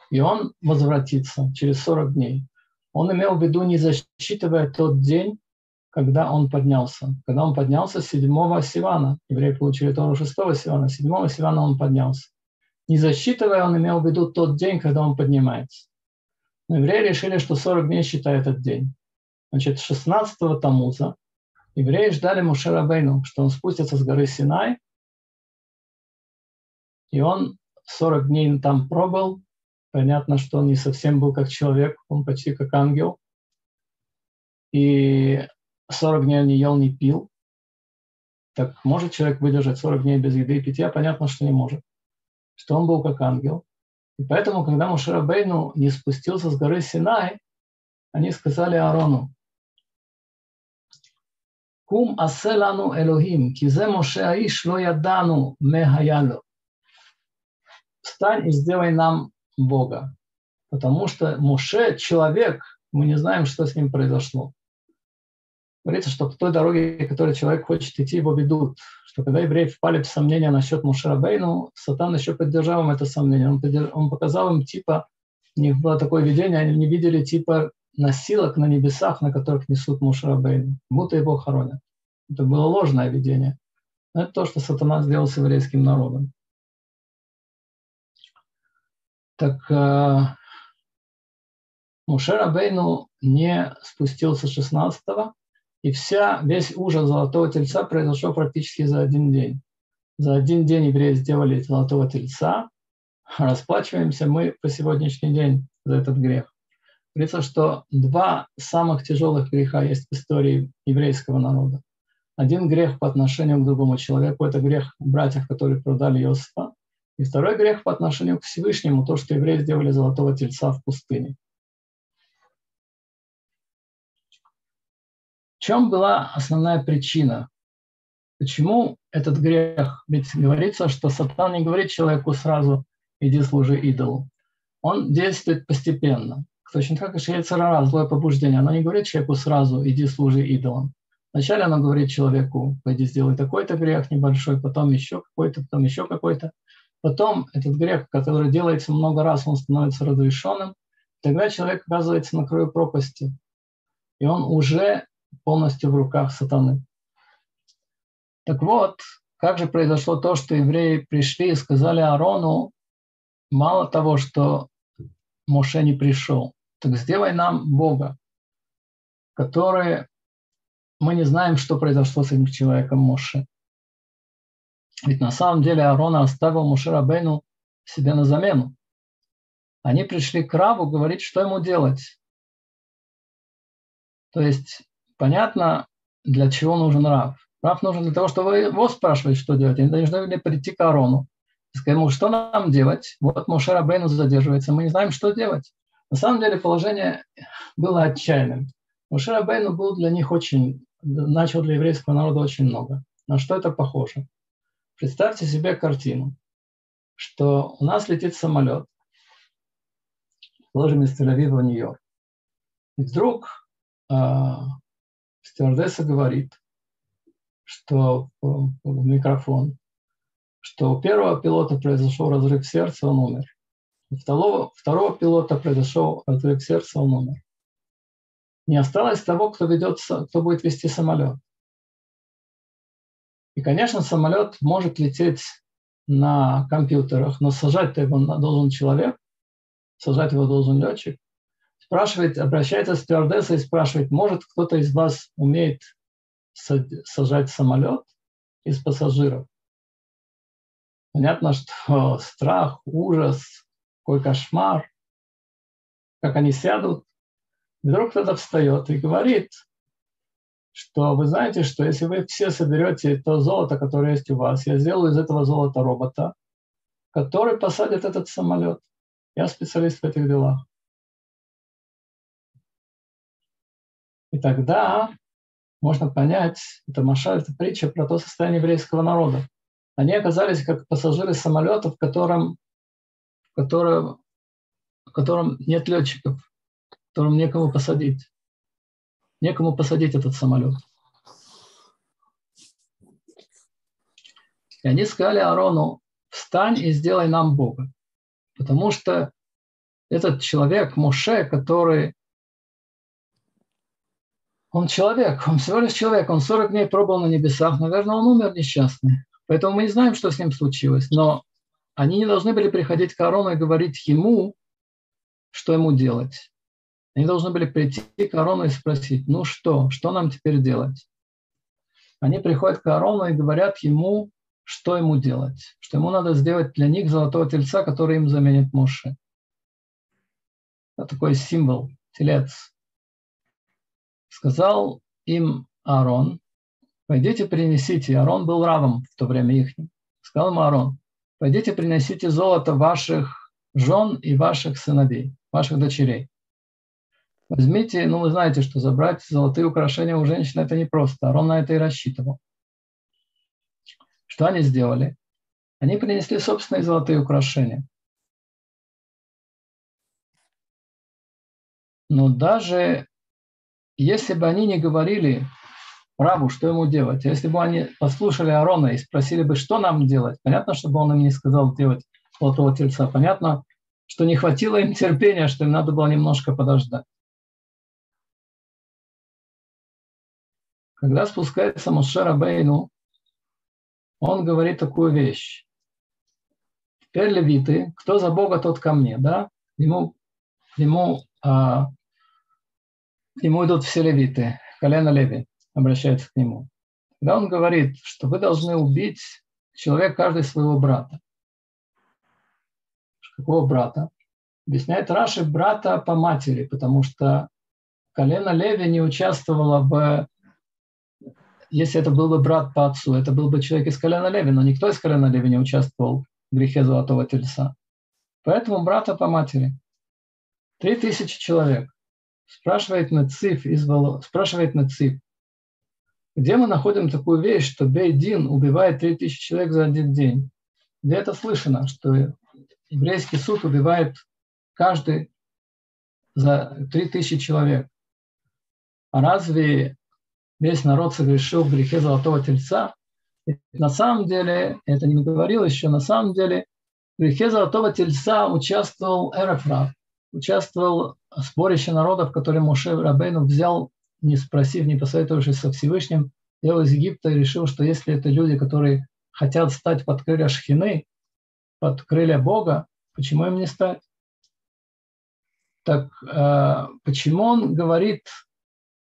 и он возвратится через 40 дней. Он имел в виду, не засчитывая тот день, когда он поднялся. Когда он поднялся 7 Сивана, евреи получили Тору 6 Сивана, 7 Сивана он поднялся. Не засчитывая, он имел в виду тот день, когда он поднимается. Но евреи решили, что 40 дней считает этот день. Значит, 16-го Тамуза евреи ждали Мушерабейну, что он спустится с горы Синай, и он 40 дней там пробыл, Понятно, что он не совсем был как человек, он почти как ангел. И 40 дней он не ел, не пил. Так может человек выдержать 40 дней без еды и питья? Понятно, что не может. Что он был как ангел. И поэтому, когда Мушера Бейну не спустился с горы Синай, они сказали Аарону, Кум аселану Элохим, кизе Моше Аиш ло ядану мехаяло. Встань и сделай нам Бога. Потому что Муше – человек, мы не знаем, что с ним произошло. Говорится, что по той дороге, которой человек хочет идти, его ведут. Что когда евреи впали в сомнения насчет Мушарабейну, Сатан еще поддержал им это сомнение. Он, он показал им, типа, у них было такое видение, они не видели, типа, носилок на небесах, на которых несут Мушарабейну, будто его хоронят. Это было ложное видение. Но это то, что Сатана сделал с еврейским народом. Так э, Муше Рабейну не спустился 16-го, и вся, весь ужас Золотого Тельца произошел практически за один день. За один день евреи сделали Золотого Тельца, расплачиваемся мы по сегодняшний день за этот грех. Говорится, что два самых тяжелых греха есть в истории еврейского народа. Один грех по отношению к другому человеку – это грех братьев, которые продали Иосифа. И второй грех по отношению к Всевышнему, то, что евреи сделали золотого тельца в пустыне. В чем была основная причина? Почему этот грех? Ведь говорится, что сатан не говорит человеку сразу «иди служи идолу». Он действует постепенно. Точно так и шейцерара, злое побуждение. Оно не говорит человеку сразу «иди служи идолам». Вначале оно говорит человеку «пойди сделай такой-то грех небольшой, потом еще какой-то, потом еще какой-то». Потом этот грех, который делается много раз, он становится разрешенным, тогда человек оказывается на краю пропасти, и он уже полностью в руках сатаны. Так вот, как же произошло то, что евреи пришли и сказали Аарону, мало того, что Моше не пришел, так сделай нам Бога, который мы не знаем, что произошло с этим человеком Моше. Ведь на самом деле Аарона оставил Мушерабейну себе на замену. Они пришли к Раву говорить, что ему делать. То есть понятно, для чего нужен Рав. Рав нужен для того, чтобы его спрашивать, что делать. Они должны были прийти к Аарону и сказать ему, что нам делать. Вот Мушер Бейну задерживается, мы не знаем, что делать. На самом деле положение было отчаянным. Мушер Бейну был для них очень, начал для еврейского народа очень много. На что это похоже? Представьте себе картину, что у нас летит самолет, положим из Тель-Авива в Нью-Йорк. И вдруг э, стюардесса говорит, что в, в микрофон, что у первого пилота произошел разрыв сердца, он умер. У второго, второго пилота произошел разрыв сердца, он умер. Не осталось того, кто, ведет, кто будет вести самолет. И, конечно, самолет может лететь на компьютерах, но сажать-то его должен человек, сажать его должен летчик. Спрашивает, обращается с стюардессой и спрашивает, может кто-то из вас умеет сажать самолет из пассажиров? Понятно, что страх, ужас, какой кошмар, как они сядут. Вдруг кто-то встает и говорит, что вы знаете, что если вы все соберете то золото, которое есть у вас, я сделаю из этого золота робота, который посадит этот самолет. Я специалист в этих делах. И тогда можно понять, это Маша, это притча про то состояние еврейского народа. Они оказались как пассажиры самолета, в котором, в котором, в котором нет летчиков, в котором некому посадить. Некому посадить этот самолет. И они сказали Аарону, встань и сделай нам Бога. Потому что этот человек, Моше, который... Он человек, он всего лишь человек, он 40 дней пробовал на небесах, наверное, он умер несчастный. Поэтому мы не знаем, что с ним случилось. Но они не должны были приходить к Аарону и говорить ему, что ему делать. Они должны были прийти к Аарону и спросить, ну что, что нам теперь делать? Они приходят к Аарону и говорят ему, что ему делать, что ему надо сделать для них золотого тельца, который им заменит Моше. Это такой символ, телец. Сказал им Аарон, пойдите принесите, Аарон был равом в то время их. Сказал им Аарон, пойдите принесите золото ваших жен и ваших сыновей, ваших дочерей. Возьмите, ну вы знаете, что забрать золотые украшения у женщины это непросто. Арон на это и рассчитывал. Что они сделали? Они принесли собственные золотые украшения. Но даже если бы они не говорили Раву, что ему делать, если бы они послушали Арона и спросили бы, что нам делать, понятно, чтобы он им не сказал делать золотого тельца, понятно, что не хватило им терпения, что им надо было немножко подождать. Когда спускается Моше Бейну он говорит такую вещь. Теперь левиты, кто за Бога, тот ко мне, да? Ему, ему, а, к нему идут все левиты, колено Леви обращается к нему. Когда он говорит, что вы должны убить человек каждый своего брата. Какого брата? Объясняет Раши брата по матери, потому что колено Леви не участвовало в если это был бы брат по отцу, это был бы человек из колена Леви, но никто из колена Леви не участвовал в грехе золотого тельца. Поэтому брата по матери. Три тысячи человек. Спрашивает Нациф, из Вало... спрашивает Нациф, где мы находим такую вещь, что Бейдин убивает три тысячи человек за один день? Где это слышно, что еврейский суд убивает каждый за три тысячи человек? А разве весь народ согрешил в грехе золотого тельца. И на самом деле, это не говорил еще, на самом деле в грехе золотого тельца участвовал Эрофрав, участвовал спорище народов, который Моше Рабейну взял, не спросив, не посоветовавшись со Всевышним, делал из Египта и решил, что если это люди, которые хотят стать под крылья Шхины, под крылья Бога, почему им не стать? Так э, почему он говорит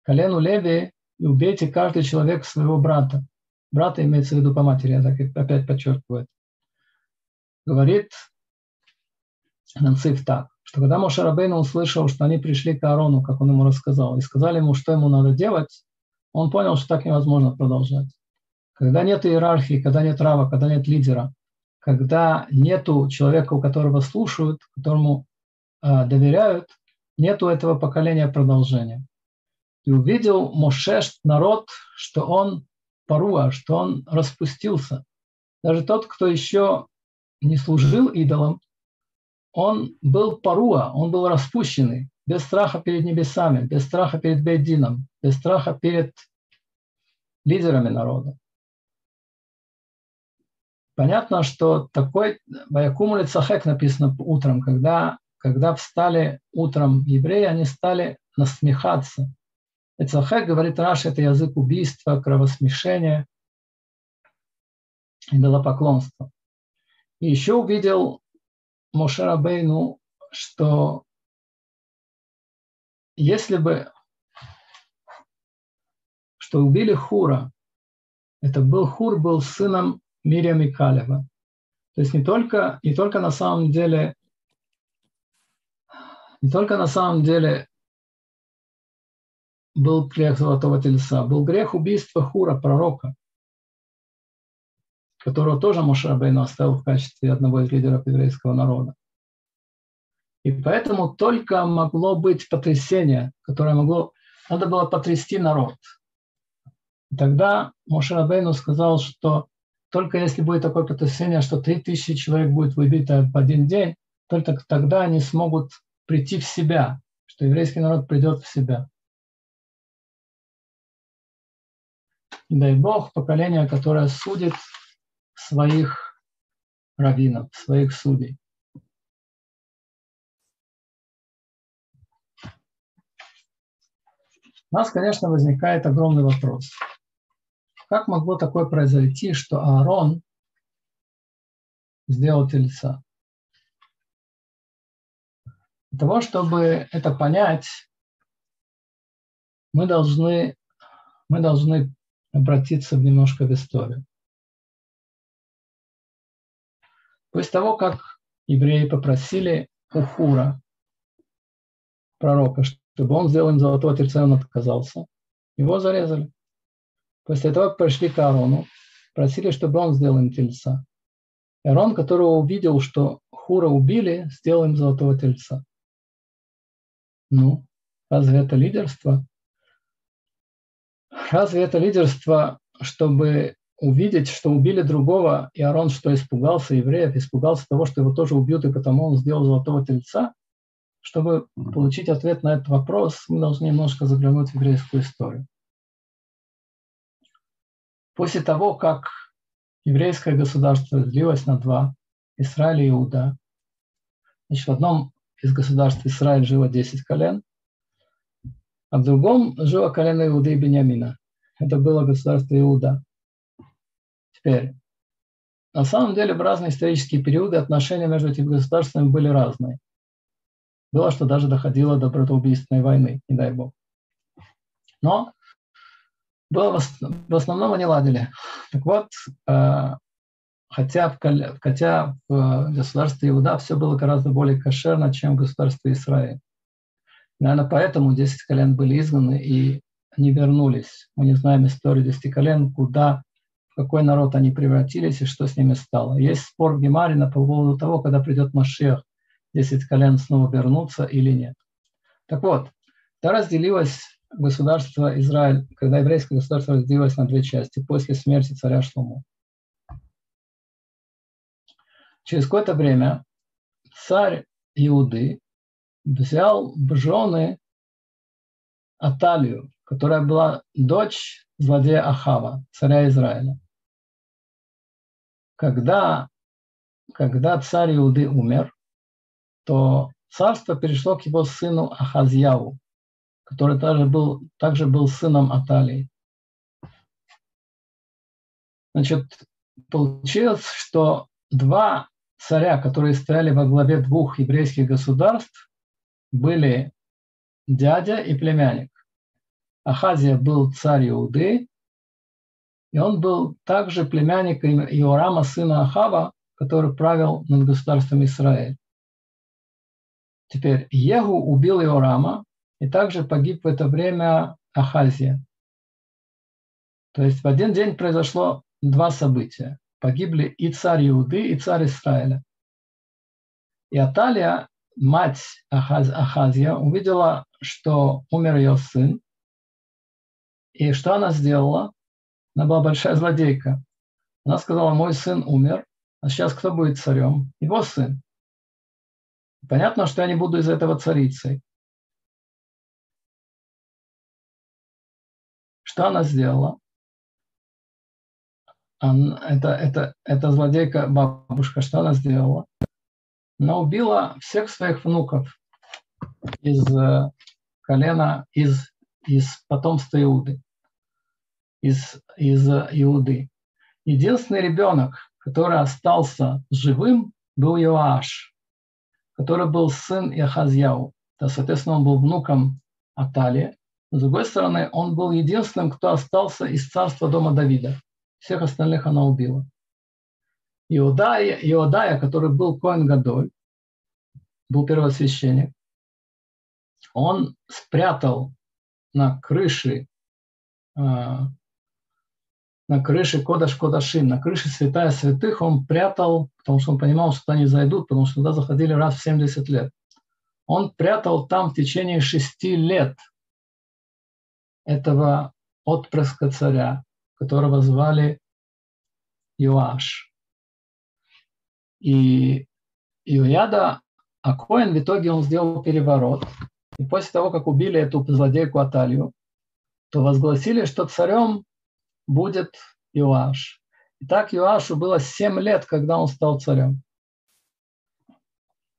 колену Леви, и убейте каждый человек своего брата. Брата имеется в виду по матери, я так опять подчеркиваю. Говорит Нанциф так, что когда Моше Рабейн услышал, что они пришли к Аарону, как он ему рассказал, и сказали ему, что ему надо делать, он понял, что так невозможно продолжать. Когда нет иерархии, когда нет рава, когда нет лидера, когда нету человека, у которого слушают, которому э, доверяют, нету этого поколения продолжения. И увидел Моше народ, что он паруа, что он распустился. Даже тот, кто еще не служил идолам, он был паруа, он был распущенный, без страха перед небесами, без страха перед Бейдином, без страха перед лидерами народа. Понятно, что такой Ваякуму Лицахек написано утром, когда, когда встали утром евреи, они стали насмехаться Эцелхек, говорит Раша, это язык убийства, кровосмешения и поклонство. И еще увидел Моше Бейну, что если бы что убили Хура, это был Хур, был сыном Мирия и То есть не только, не только на самом деле не только на самом деле был грех золотого тельца, был грех убийства Хура, пророка, которого тоже Мошарабейну оставил в качестве одного из лидеров еврейского народа. И поэтому только могло быть потрясение, которое могло надо было потрясти народ. И тогда Мошерабейну сказал, что только если будет такое потрясение, что 3000 человек будет выбито в один день, только тогда они смогут прийти в себя, что еврейский народ придет в себя. И дай Бог поколение, которое судит своих раввинов, своих судей. У нас, конечно, возникает огромный вопрос. Как могло такое произойти, что Аарон сделал тельца? Для того, чтобы это понять, мы должны, мы должны обратиться немножко в историю. После того, как евреи попросили у Хура, пророка, чтобы он сделал им золотого тельца, он отказался, его зарезали. После этого пришли к Аарону, просили, чтобы он сделал им тельца. И Аарон, которого увидел, что Хура убили, сделал им золотого тельца. Ну, разве это лидерство? Разве это лидерство, чтобы увидеть, что убили другого, и Арон что испугался евреев, испугался того, что его тоже убьют, и потому он сделал золотого тельца? Чтобы получить ответ на этот вопрос, мы должны немножко заглянуть в еврейскую историю. После того, как еврейское государство разделилось на два, Израиль и Иуда, значит, в одном из государств Израиль жило 10 колен, а в другом жило колено Иуды и Бениамина. Это было государство Иуда. Теперь, на самом деле в разные исторические периоды отношения между этими государствами были разные. Было, что даже доходило до братоубийственной войны, не дай бог. Но было, в основном они ладили. Так вот, э, хотя в, хотя в государстве Иуда все было гораздо более кошерно, чем в государстве Израиль. Наверное, поэтому 10 колен были изгнаны и они вернулись. Мы не знаем историю 10 колен, куда, в какой народ они превратились и что с ними стало. Есть спор в Гемаре по поводу того, когда придет Машех, 10 колен снова вернутся или нет. Так вот, когда разделилось государство Израиль, когда еврейское государство разделилось на две части после смерти царя Шлому. Через какое-то время царь Иуды взял в жены Аталию, которая была дочь злодея Ахава, царя Израиля. Когда, когда царь Иуды умер, то царство перешло к его сыну Ахазьяву, который также был, также был сыном Аталии. Значит, получилось, что два царя, которые стояли во главе двух еврейских государств, были дядя и племянник. Ахазия был царь Иуды, и он был также племянником Иорама, сына Ахава, который правил над государством Израиль. Теперь Егу убил Иорама, и также погиб в это время Ахазия. То есть в один день произошло два события погибли и царь Иуды, и царь Израиля. И Аталия, мать Ахаз, Ахазия, увидела, что умер ее сын. И что она сделала? Она была большая злодейка. Она сказала, мой сын умер, а сейчас кто будет царем? Его сын. Понятно, что я не буду из этого царицей. Что она сделала? это, это, это злодейка бабушка, что она сделала? Она убила всех своих внуков из э, колена, из, из потомства Иуды, из, из Иуды. Единственный ребенок, который остался живым, был Иоаш, который был сын Яхазьяу. То, соответственно, он был внуком Аталии. С другой стороны, он был единственным, кто остался из царства дома Давида. Всех остальных она убила. Иудая, Иудая который был Коэн Гадоль, был первосвященник, он спрятал на крыше а, на крыше Кодаш Кодашин, на крыше Святая Святых он прятал, потому что он понимал, что туда не зайдут, потому что туда заходили раз в 70 лет. Он прятал там в течение шести лет этого отпрыска царя, которого звали Иоаш. И Иояда а Коэн в итоге он сделал переворот. И после того, как убили эту злодейку Аталью, то возгласили, что царем будет Иоаш. И так Иоашу было 7 лет, когда он стал царем.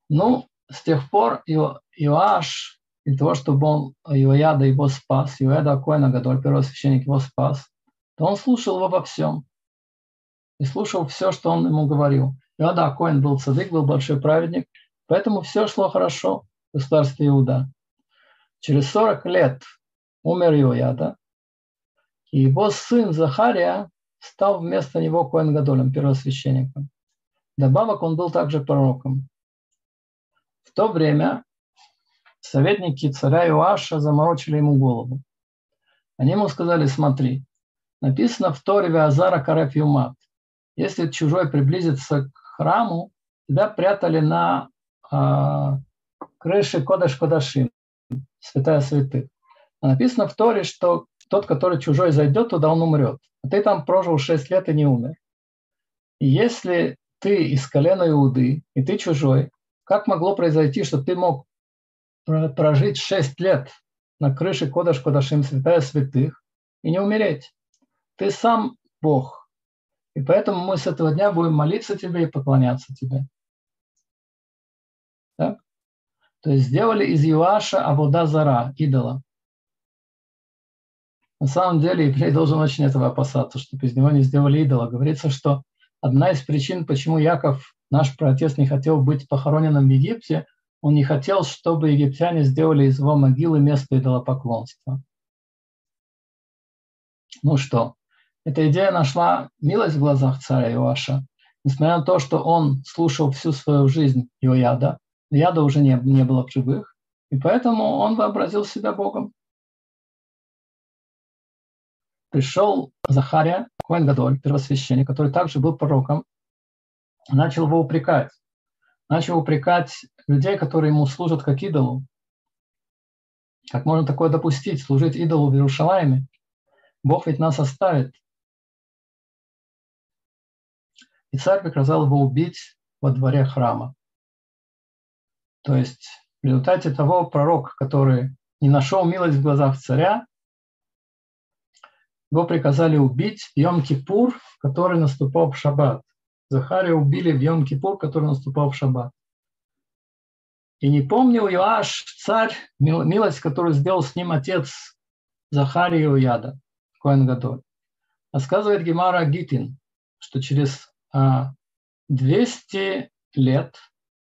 Ну, с тех пор Иоаш, для того, чтобы он Иояда его спас, Иояда Коэна Гадоль, первосвященник его спас, то он слушал его во всем. И слушал все, что он ему говорил. Иода Коэн был цадык, был большой праведник, поэтому все шло хорошо в государстве Иуда. Через 40 лет умер Иояда, и его сын Захария стал вместо него Коэн Гадолем, первосвященником. Добавок он был также пророком. В то время советники царя Иоаша заморочили ему голову. Они ему сказали, смотри, написано в Торе Веазара Кареф Юмат. Если чужой приблизится к храму, тебя прятали на э, крыше Кодаш Кодашим, святая святых. А написано в Торе, что тот, который чужой зайдет туда, он умрет. А ты там прожил 6 лет и не умер. И если ты из колена Иуды, и ты чужой, как могло произойти, что ты мог прожить 6 лет на крыше Кодаш Кодашим, святая святых, и не умереть? Ты сам Бог. И поэтому мы с этого дня будем молиться тебе и поклоняться тебе. Так? То есть сделали из Юаша Абуда Зара, идола. На самом деле еврей должен очень этого опасаться, чтобы из него не сделали идола. Говорится, что одна из причин, почему Яков, наш праотец, не хотел быть похороненным в Египте, он не хотел, чтобы египтяне сделали из его могилы место идолопоклонства. Ну что, эта идея нашла милость в глазах царя Иоаша, несмотря на то, что он слушал всю свою жизнь Иояда, яда уже не, не было в живых, и поэтому он вообразил себя Богом. Пришел Захария, Коэн Гадоль, первосвященник, который также был пророком, начал его упрекать. Начал упрекать людей, которые ему служат как идолу. Как можно такое допустить, служить идолу в Иерушалайме? Бог ведь нас оставит. И царь приказал его убить во дворе храма. То есть в результате того пророк, который не нашел милость в глазах царя, его приказали убить в Йом-Кипур, который наступал в Шаббат. Захария убили в Йом-Кипур, который наступал в Шаббат. И не помнил Иоаш, царь, милость, которую сделал с ним отец Захария Иояда, Коэн Гадоль. Рассказывает Гемара Гитин, что через 200 а, лет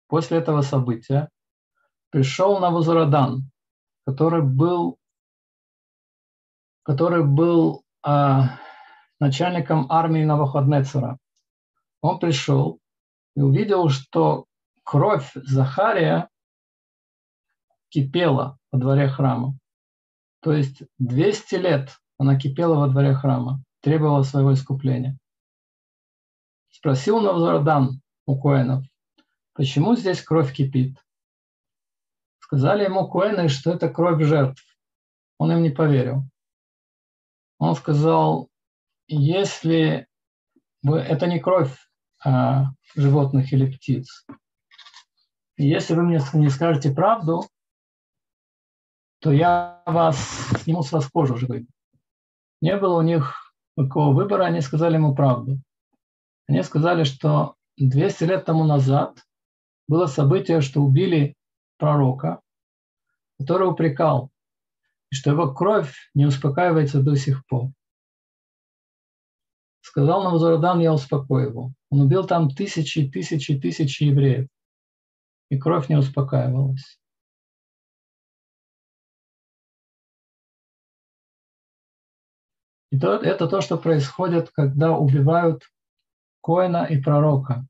после этого события пришел на Навузарадан, который был, который был а, начальником армии Навуходнецера. Он пришел и увидел, что кровь Захария кипела во дворе храма. То есть 200 лет она кипела во дворе храма, требовала своего искупления. Спросил Навзарадан у Коэнов, почему здесь кровь кипит? Сказали ему Коэны, что это кровь жертв. Он им не поверил. Он сказал, если вы, это не кровь а, животных или птиц, если вы мне не скажете правду, то я вас сниму с вас кожу живым. Не было у них такого выбора, они сказали ему правду. Они сказали, что 200 лет тому назад было событие, что убили пророка, который упрекал, и что его кровь не успокаивается до сих пор. Сказал нам Зарадан, я успокою его. Он убил там тысячи, тысячи, тысячи евреев, и кровь не успокаивалась. И то, это то, что происходит, когда убивают Коина и пророка.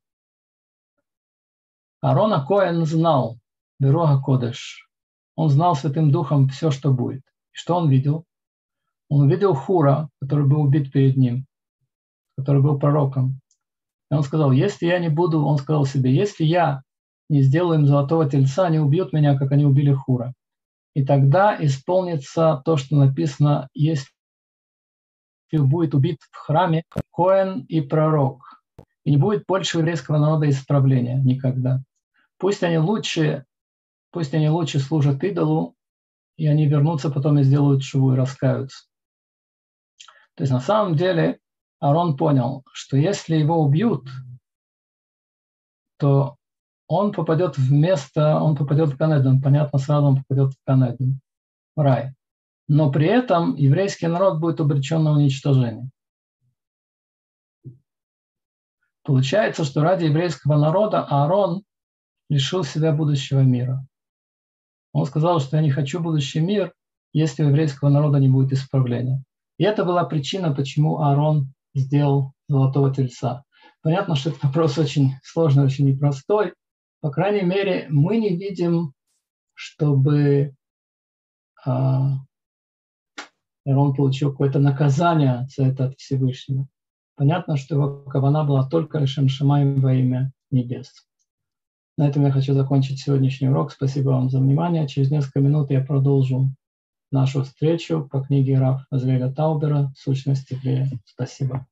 Арона Коэн знал Берога Кодеш. Он знал Святым Духом все, что будет. И что он видел? Он увидел Хура, который был убит перед ним, который был пророком. И он сказал, если я не буду, он сказал себе, если я не сделаю им золотого тельца, они убьют меня, как они убили Хура. И тогда исполнится то, что написано, если будет убит в храме Коэн и пророк. И не будет больше еврейского народа исправления никогда. Пусть они лучше, пусть они лучше служат идолу, и они вернутся потом и сделают чего и раскаются. То есть на самом деле Арон понял, что если его убьют, то он попадет в место, он попадет в Ганедон. Понятно, сразу он попадет в Ганедон, в рай. Но при этом еврейский народ будет обречен на уничтожение. Получается, что ради еврейского народа Аарон лишил себя будущего мира. Он сказал, что я не хочу будущий мир, если у еврейского народа не будет исправления. И это была причина, почему Аарон сделал золотого тельца. Понятно, что этот вопрос очень сложный, очень непростой. По крайней мере, мы не видим, чтобы а, Аарон получил какое-то наказание за это от Всевышнего. Понятно, что его кавана была только Решем Шамаем во имя небес. На этом я хочу закончить сегодняшний урок. Спасибо вам за внимание. Через несколько минут я продолжу нашу встречу по книге Раф Азреля Таубера «Сущность еврея». Спасибо.